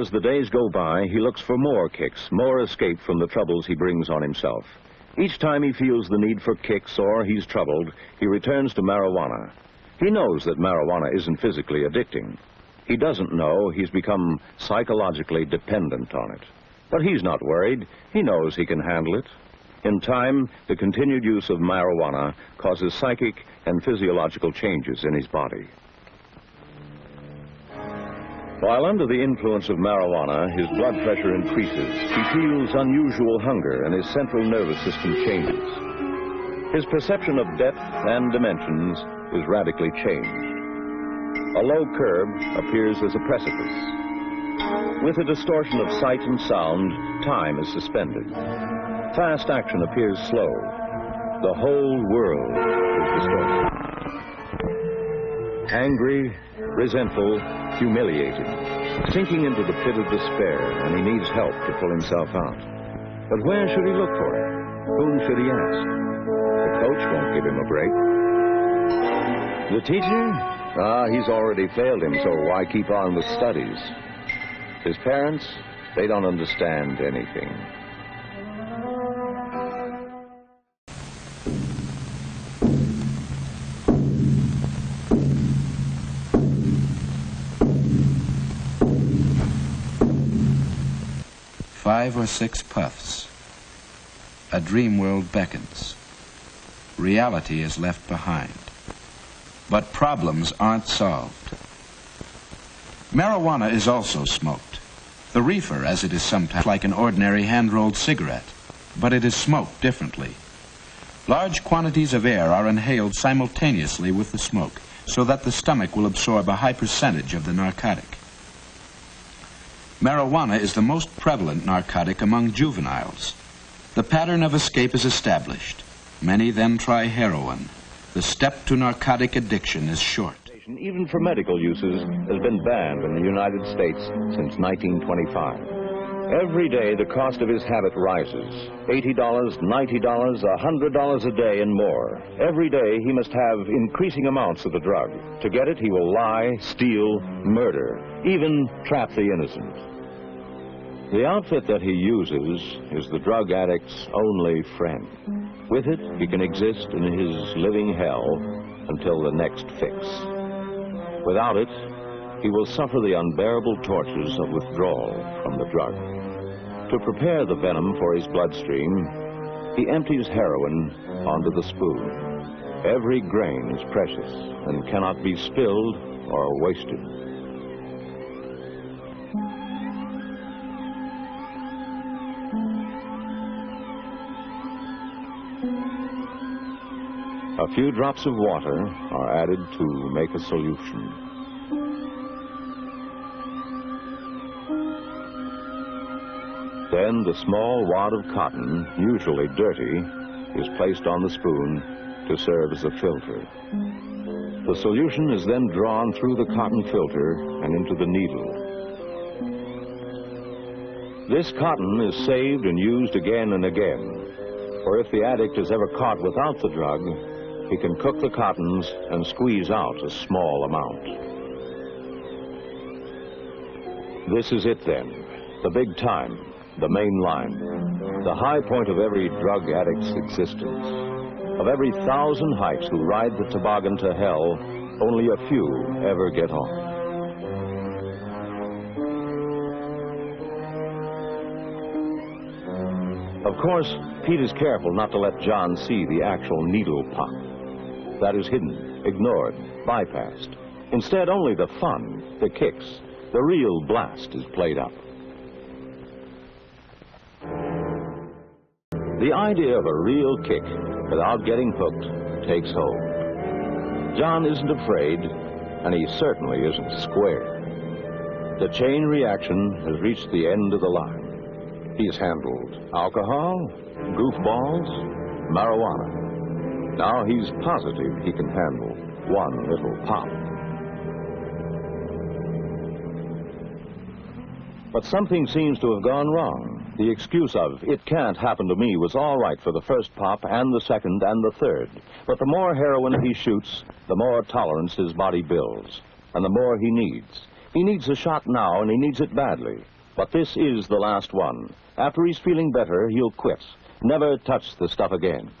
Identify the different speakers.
Speaker 1: as the days go by, he looks for more kicks, more escape from the troubles he brings on himself. Each time he feels the need for kicks or he's troubled, he returns to marijuana. He knows that marijuana isn't physically addicting. He doesn't know he's become psychologically dependent on it. But he's not worried. He knows he can handle it. In time, the continued use of marijuana causes psychic and physiological changes in his body. While under the influence of marijuana, his blood pressure increases. He feels unusual hunger and his central nervous system changes. His perception of depth and dimensions is radically changed. A low curb appears as a precipice. With a distortion of sight and sound, time is suspended. Fast action appears slow. The whole world is distorted. Angry, resentful, humiliated, sinking into the pit of despair, and he needs help to pull himself out. But where should he look for it? Whom should he ask? The coach won't give him a break. The teacher? Ah, he's already failed him, so why keep on with studies? His parents? They don't understand anything.
Speaker 2: Five or six puffs. A dream world beckons. Reality is left behind. But problems aren't solved. Marijuana is also smoked. The reefer, as it is sometimes like an ordinary hand-rolled cigarette, but it is smoked differently. Large quantities of air are inhaled simultaneously with the smoke, so that the stomach will absorb a high percentage of the narcotic. Marijuana is the most prevalent narcotic among juveniles. The pattern of escape is established. Many then try heroin. The step to narcotic addiction is short.
Speaker 1: Even for medical uses, has been banned in the United States since 1925. Every day, the cost of his habit rises. $80, $90, $100 a day and more. Every day, he must have increasing amounts of the drug. To get it, he will lie, steal, murder, even trap the innocent. The outfit that he uses is the drug addict's only friend. With it, he can exist in his living hell until the next fix. Without it, he will suffer the unbearable tortures of withdrawal from the drug. To prepare the venom for his bloodstream, he empties heroin onto the spoon. Every grain is precious and cannot be spilled or wasted. A few drops of water are added to make a solution. Then the small wad of cotton, usually dirty, is placed on the spoon to serve as a filter. The solution is then drawn through the cotton filter and into the needle. This cotton is saved and used again and again, for if the addict is ever caught without the drug, he can cook the cottons and squeeze out a small amount. This is it then, the big time, the main line, the high point of every drug addict's existence. Of every thousand heights who ride the toboggan to hell, only a few ever get on. Of course, Pete is careful not to let John see the actual needle pop. That is hidden, ignored, bypassed. Instead, only the fun, the kicks, the real blast is played up. The idea of a real kick without getting hooked takes hold. John isn't afraid, and he certainly isn't square. The chain reaction has reached the end of the line. He's handled alcohol, goofballs, marijuana. Now he's positive he can handle one little pop. But something seems to have gone wrong. The excuse of, it can't happen to me, was all right for the first pop and the second and the third. But the more heroin he shoots, the more tolerance his body builds, and the more he needs. He needs a shot now, and he needs it badly. But this is the last one. After he's feeling better, he'll quit. Never touch the stuff again.